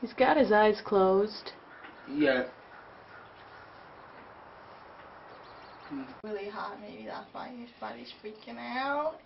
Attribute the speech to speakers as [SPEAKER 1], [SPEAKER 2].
[SPEAKER 1] He's got his eyes closed.
[SPEAKER 2] Yeah.
[SPEAKER 3] Really hot, maybe that's why his body's freaking out.